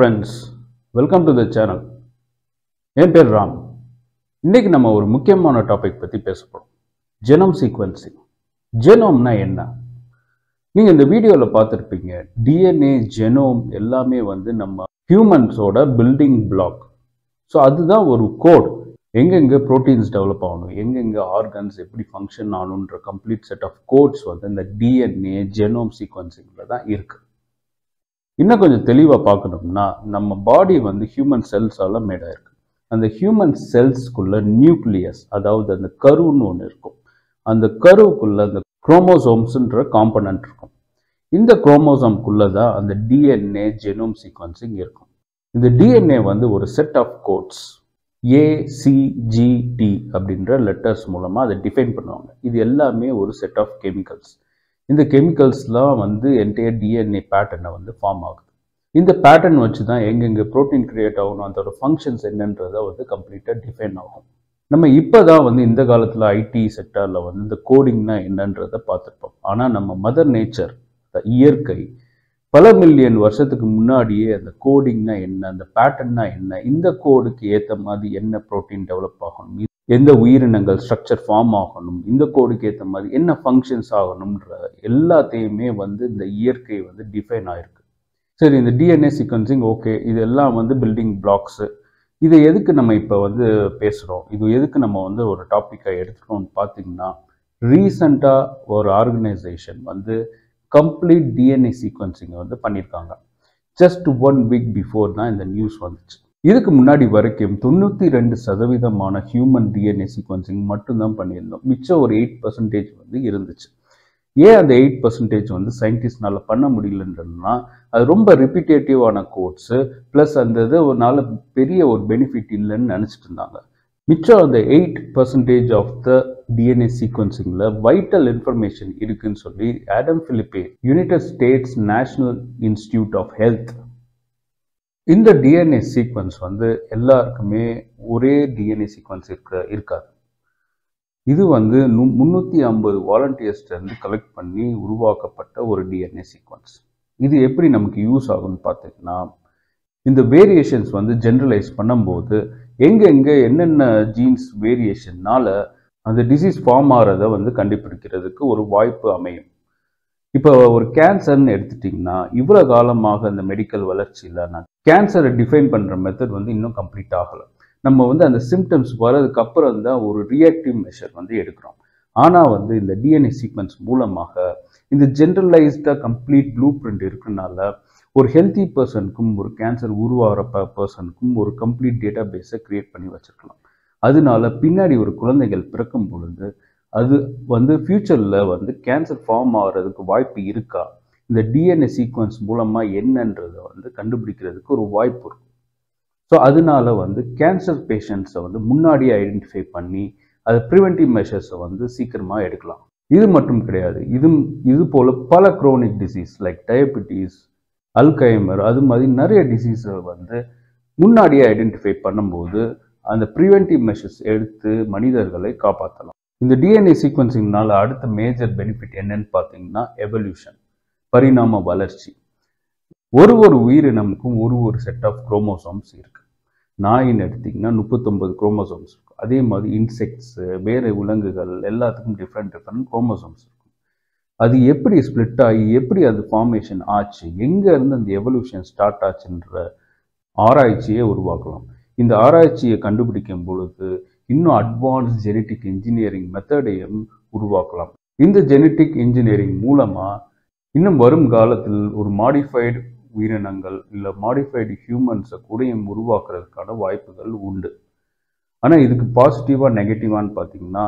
Friends welcome to the channel என் பேர் ராம். இன்றைக்கி நம்ம ஒரு முக்கியமான டாபிக் பற்றி பேச போகிறோம் ஜெனோம் சீக்வன்சிங் ஜெனோம்னா என்ன? நீங்கள் இந்த வீடியோவில் பார்த்துருப்பீங்க டிஎன்ஏ ஜெனோம் எல்லாமே வந்து நம்ம ஹியூமன்ஸோட பில்டிங் பிளாக் ஸோ அதுதான் ஒரு கோட் எங்கெங்கே ப்ரோட்டீன்ஸ் டெவலப் ஆகணும் எங்கெங்கே ஆர்கன்ஸ் எப்படி ஃபங்க்ஷன் ஆகணுன்ற கம்ப்ளீட் செட் ஆஃப் கோட்ஸ் வந்து இந்த டிஎன்ஏ ஜெனோம் சீக்வன்சிங்கில் தான் இருக்குது இன்னும் கொஞ்சம் தெளிவாக பார்க்கணும்னா நம்ம பாடி வந்து ஹியூமன் செல்ஸால் மேட் ஆயிருக்கு. அந்த ஹியூமன் செல்ஸ்க்குள்ள நியூக்ளியஸ் அதாவது அந்த கருன்னு ஒன்று இருக்கும். அந்த கருவுக்குள்ள அந்த குரோமோசோம்ஸ்ன்ற காம்பனன்ட் இருக்கும். இந்த குரோமோசோம்குள்ளே தான் அந்த டிஎன்ஏ ஜெனோம் சீக்வன்சிங் இருக்கும். இந்த டிஎன்ஏ வந்து ஒரு செட் ஆஃப் கோட்ஸ் ஏசிஜிடி அப்படின்ற லெட்டர்ஸ் மூலமாக அதை டிஃபைன் பண்ணுவாங்க. இது எல்லாமே ஒரு செட் ஆஃப் கெமிக்கல்ஸ் இந்த கெமிக்கல்ஸ்லாம் வந்து என்டையர் டிஎன்ஏ பேட்டர்னை வந்து ஃபார்ம் ஆகுது. இந்த பேட்டர்ன் வச்சு தான் எங்கெங்கே ப்ரோட்டீன் கிரியேட் ஆகணும் அதோட ஃபங்க்ஷன்ஸ் என்னன்றதை வந்து கம்ப்ளீட்டாக டிஃபைன் ஆகும். நம்ம இப்போ தான் வந்து இந்த காலத்தில் ஐடி செக்டாரில் வந்து இந்த கோடிங்னா என்னன்றதை பார்த்துருப்போம். ஆனால் நம்ம மதர் நேச்சர் இயற்கை பல மில்லியன் வருஷத்துக்கு முன்னாடியே அந்த கோடிங்னா என்ன அந்த பேட்டர்னா என்ன இந்த கோடுக்கு ஏற்ற மாதிரி என்ன ப்ரோட்டீன் டெவலப் ஆகணும் எந்த உயிரினங்கள் ஸ்ட்ரக்சர் ஃபார்ம் ஆகணும் இந்த கோடுக்கு ஏற்ற மாதிரி என்ன ஃபங்க்ஷன்ஸ் ஆகணுன்ற எல்லாத்தையுமே வந்து இந்த இயற்கை வந்து டிஃபைன் ஆயிருக்கு. சரி இந்த டிஎன்ஏ சீக்வன்சிங் ஓகே இதெல்லாம் வந்து பில்டிங் பிளாக்ஸு இதை எதுக்கு நம்ம இப்போ வந்து பேசுகிறோம் இது எதுக்கு நம்ம வந்து ஒரு டாப்பிக்கை எடுத்துக்கணும்னு பார்த்தீங்கன்னா ரீசண்டாக ஒரு ஆர்கனைசேஷன் வந்து கம்ப்ளீட் டிஎன்ஏ சீக்வன்சிங்கை வந்து பண்ணியிருக்காங்க ஜஸ்ட் ஒன் வீக் பிஃபோர் தான் இந்த நியூஸ் வந்துச்சு. இதுக்கு முன்னாடி வரைக்கும் தொண்ணூற்றி ரெண்டு சதவீதமான ஹியூமன் டிஎன்ஏ சீக்வன்சிங் மட்டும்தான் பண்ணியிருந்தோம். மிச்சம் ஒரு எயிட் பர்சன்டேஜ் வந்து இருந்துச்சு. ஏன் அந்த எயிட் பர்சன்டேஜ் வந்து சயின்டிஸ்ட்னால பண்ண முடியலன்றதுனா அது ரொம்ப ரிப்பிட்டேட்டிவான கோட்ஸு ப்ளஸ் அந்த இது பெரிய ஒரு பெனிஃபிட் இல்லைன்னு நினச்சிட்டு இருந்தாங்க. மிச்சம் அந்த eight percentage of the DNA சீக்வன்சிங்கில் vital information இருக்குன்னு சொல்லி Adam Phillippy United States National Institute of Health இந்த டிஎன்ஏ சீக்வன்ஸ் வந்து எல்லாருக்குமே ஒரே டிஎன்ஏ சீக்வன்ஸ் இருக்க இருக்காது. இது வந்து நு முந்நூற்றி ஐம்பது வாலண்டியர்ஸ்லேருந்து கலெக்ட் பண்ணி உருவாக்கப்பட்ட ஒரு டிஎன்ஏ சீக்வன்ஸ் இது எப்படி நமக்கு யூஸ் ஆகும்னு பார்த்தீங்கன்னா இந்த வேரியேஷன்ஸ் வந்து ஜென்ரலைஸ் பண்ணும்போது எங்கெங்கே என்னென்ன ஜீன்ஸ் வேரியேஷன்னால அந்த டிசீஸ் ஃபார்ம் ஆகிறத வந்து கண்டுபிடிக்கிறதுக்கு ஒரு வாய்ப்பு அமையும். இப்போ ஒரு கேன்சர்னு எடுத்துட்டிங்கன்னா இவ்வளோ காலமாக அந்த மெடிக்கல் வளர்ச்சியில் நான் கேன்சரை டிஃபைன் பண்ணுற மெத்தட் வந்து இன்னும் கம்ப்ளீட் ஆகலை. நம்ம வந்து அந்த சிம்டம்ஸ் வர்றதுக்கு அப்புறம் தான் ஒரு ரியாக்டிவ் மெஷர் வந்து எடுக்கிறோம். ஆனால் வந்து இந்த டிஎன்ஏ சீக்வன்ஸ் மூலமாக இந்த ஜென்ரலைஸ்டாக கம்ப்ளீட் ப்ளூ பிரிண்ட் இருக்கிறனால ஒரு ஹெல்த்தி பர்சனுக்கும் ஒரு கேன்சர் உருவாகிற ப பர்சனுக்கும் ஒரு கம்ப்ளீட் டேட்டா பேஸை க்ரியேட் பண்ணி வச்சுருக்கலாம். அதனால பின்னாடி ஒரு குழந்தைகள் பிறக்கும் பொழுது அது வந்து ஃப்யூச்சரில் வந்து கேன்சர் ஃபார்ம் ஆகிறதுக்கு வாய்ப்பு இருக்கா? இந்த டிஎன்ஏ சீக்வன்ஸ் மூலமாக என்னன்றதை வந்து கண்டுபிடிக்கிறதுக்கு ஒரு வாய்ப்பு இருக்கும். ஸோ அதனால வந்து கேன்சர் பேஷண்ட்ஸை வந்து முன்னாடியே ஐடென்டிஃபை பண்ணி அது ப்ரிவென்டிவ் மெஷர்ஸை வந்து சீக்கிரமாக எடுக்கலாம். இது மட்டும் கிடையாது. இது இது போல் பல chronic disease like diabetes Alzheimer அது மாதிரி நிறைய டிசீஸை வந்து முன்னாடியே ஐடென்டிஃபை பண்ணும்போது அந்த ப்ரிவென்டிவ் மெஷர்ஸ் எடுத்து மனிதர்களை காப்பாற்றலாம் இந்த டிஎன்ஏ சீக்வன்சிங்னால அடுத்த மேஜர் பெனிஃபிட் என்னன்னு பார்த்தீங்கன்னா எவல்யூஷன் பரிணாம வளர்ச்சி. ஒரு ஒரு உயிரினமுக்கும் ஒரு ஒரு செட் ஆஃப் குரோமோசோம்ஸ் இருக்குது நாயின்னு எடுத்திங்கன்னா முப்பத்தொம்பது குரோமோசோம்ஸ் இருக்கும் அதே மாதிரி இன்செக்ட்ஸு வேறு விலங்குகள் எல்லாத்துக்கும் டிஃப்ரெண்ட் டிஃப்ரெண்ட் குரோமோசோம்ஸ் இருக்கும் அது எப்படி ஸ்ப்ளிட் ஆகி எப்படி அது ஃபார்மேஷன் ஆச்சு எங்கேருந்து அந்த எவல்யூஷன் ஸ்டார்ட் ஆச்சுன்ற ஆராய்ச்சியை உருவாக்கலாம். இந்த ஆராய்ச்சியை கண்டுபிடிக்கும் பொழுது இன்னும் அட்வான்ஸ் ஜெனட்டிக் இன்ஜினியரிங் மெத்தடையும் உருவாக்கலாம். இந்த ஜெனட்டிக் இன்ஜினியரிங் மூலமாக இன்னும் வரும் காலத்தில் ஒரு மாடிஃபைடு உயிரினங்கள் இல்லை மாடிஃபைடு ஹியூமன்ஸை கூடயும் உருவாக்குறதுக்கான வாய்ப்புகள் உண்டு. ஆனால் இதுக்கு பாசிட்டிவாக நெகட்டிவான்னு பார்த்தீங்கன்னா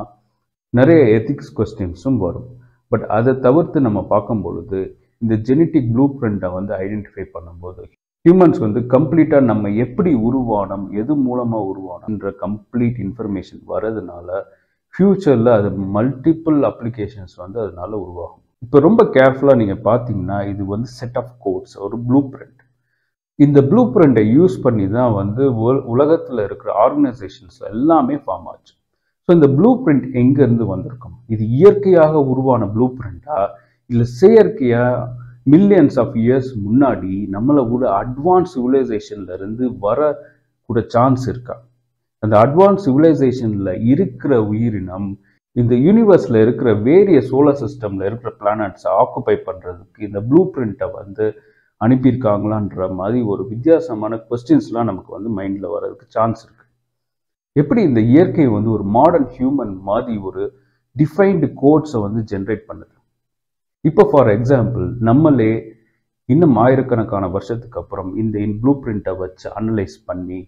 நிறைய எத்திக்ஸ் கொஸ்டின்ஸும் வரும். பட் அதை தவிர்த்து நம்ம பார்க்கும் பொழுது இந்த ஜெனட்டிக் ப்ளூ பிரிண்ட்டை வந்து ஐடென்டிஃபை பண்ணும்போது ஹியூமன்ஸ் வந்து கம்ப்ளீட்டாக நம்ம எப்படி உருவானோம் எது மூலமாக உருவானோம்ன்ற கம்ப்ளீட் இன்ஃபர்மேஷன் வர்றதுனால ஃப்யூச்சரில் அது மல்டிப்புள் அப்ளிகேஷன்ஸ் வந்து அதனால உருவாகும். இப்போ ரொம்ப கேர்ஃபுல்லாக நீங்கள் பார்த்தீங்கன்னா இது வந்து செட் ஆஃப் கோட்ஸ் ஒரு ப்ளூ பிரிண்ட் இந்த ப்ளூ பிரிண்டை யூஸ் பண்ணி தான் வந்து உலகத்தில் இருக்கிற ஆர்கனைசேஷன்ஸ் எல்லாமே ஃபார்ம் ஆச்சு. ஸோ இந்த ப்ளூ பிரிண்ட் எங்கேருந்து வந்திருக்கும்? இது இயற்கையாக உருவான ப்ளூ பிரிண்டா இல்லை செயற்கையாக மில்லியன்ஸ் ஆஃப் இயர்ஸ் முன்னாடி நம்மளை விட அட்வான்ஸ் சிவிலைசேஷன்லேருந்து வர கூட சான்ஸ் இருக்கா? அந்த அட்வான்ஸ் சிவிலைசேஷனில் இருக்கிற உயிரினம் இந்த யூனிவர்ஸில் இருக்கிற வேரிய சோலார் சிஸ்டமில் இருக்கிற பிளானட்ஸை ஆக்குபை பண்ணுறதுக்கு இந்த ப்ளூ பிரிண்ட்டை வந்து அனுப்பியிருக்காங்களான்ற மாதிரி ஒரு வித்தியாசமான கொஸ்டின்ஸ்லாம் நமக்கு வந்து மைண்டில் வர்றதுக்கு சான்ஸ் இருக்குது எப்படி இந்த இயற்கை வந்து ஒரு மாடர்ன் ஹியூமன் மாதிரி ஒரு டிஃபைன்டு கோட்ஸை வந்து ஜென்ரேட் பண்ணுது? இப்போ ஃபார் எக்ஸாம்பிள் நம்மளே இன்னும் ஆயிரக்கணக்கான வருஷத்துக்கு அப்புறம் இந்த இன் ப்ளூ பிரிண்ட்டை வச்சு அனலைஸ் பண்ணி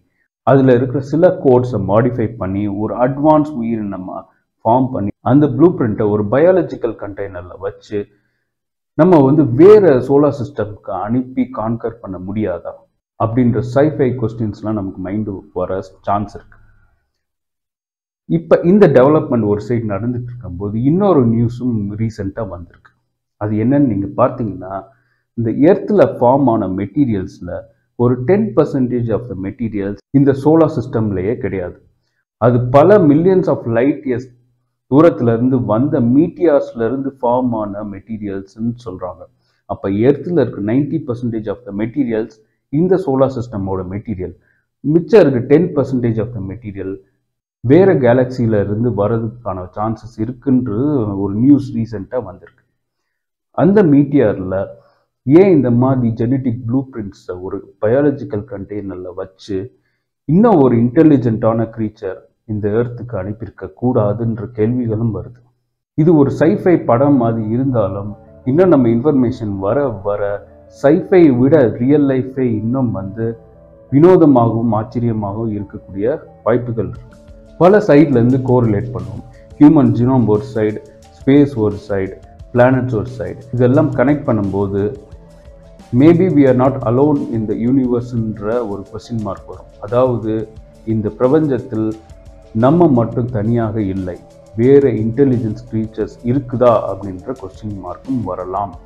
அதில் இருக்கிற சில கோட்ஸை மாடிஃபை பண்ணி ஒரு அட்வான்ஸ் உயிரினமாக ஃபார்ம் பண்ணி அந்த ப்ளூ பிரிண்ட்டை ஒரு பயாலஜிக்கல் கண்டெய்னரில் வச்சு நம்ம வந்து வேற சோலார் சிஸ்டம்க்கு அனுப்பி கான்கர் பண்ண முடியாதா? அப்படின்ற சைஃபை கொஸ்டின்ஸ்லாம் நமக்கு மைண்டு வர சான்ஸ் இருக்கு. இப்போ இந்த டெவலப்மெண்ட் ஒரு சைடு நடந்துட்டு இருக்கும்போது இன்னொரு நியூஸும் ரீசெண்டாக வந்திருக்கு. அது என்னன்னு நீங்கள் பார்த்தீங்கன்னா இந்த எர்த்தில் ஃபார்ம் ஆன மெட்டீரியல்ஸில் ஒரு ten percentage of the materials இந்த சோலார் சிஸ்டம்லேயே கிடையாது. அது பல மில்லியன்ஸ் ஆஃப் லைட் இயர்ஸ் தூரத்துல இருந்து வந்த மீட்டியார்ஸ்ல இருந்து ஃபார்ம் ஆன மெட்டீரியல்ஸ்ன்னு சொல்றாங்க. அப்ப எர்த்தில் இருக்க ninety percentage of the materials இந்த சோலார் சிஸ்டமோட மெட்டீரியல் மிச்சம் இருக்க ten percentage of the material வேற கேலக்சியில இருந்து வர்றதுக்கான சான்சஸ் இருக்குன்றது ஒரு நியூஸ் ரீசெண்டாக வந்திருக்கு. அந்த மீட்டியாரில் ஏன் இந்த மாதிரி ஜெனட்டிக் ப்ளூ பிரிண்ட்ஸை ஒரு பயாலஜிக்கல் கண்டெய்னரில் வச்சு இன்னும் ஒரு இன்டெலிஜென்ட்டான க்ரீச்சர் இந்த ஏர்த்துக்கு அனுப்பியிருக்க கூடாதுன்ற கேள்விகளும் வருது. இது ஒரு சைஃபை படம் மாதிரி இருந்தாலும் இன்னும் நம்ம இன்ஃபர்மேஷன் வர வர சைஃபை விட ரியல் லைஃபை இன்னும் வந்து வினோதமாகவும் ஆச்சரியமாகவும் இருக்கக்கூடிய வாய்ப்புகள் இருக்கு. பல சைட்லேருந்து கோரிலேட் பண்ணுவோம். ஹியூமன் ஜினோம் ஒரு சைடு ஸ்பேஸ் ஒரு சைடு பிளானட்ஸ் ஒரு சைடு இதெல்லாம் கனெக்ட் பண்ணும்போது maybe we are not alone இந்த யூனிவர்ஸ்ன்ற ஒரு கொஸ்டின் மார்க் வரும். அதாவது இந்த பிரபஞ்சத்தில் நம்ம மட்டும் தனியாக இல்லை. வேறு இன்டெலிஜென்ஸ் க்ரீச்சர்ஸ் இருக்குதா அப்படின்ற கொஸ்டின் மார்க்கும் வரலாம்.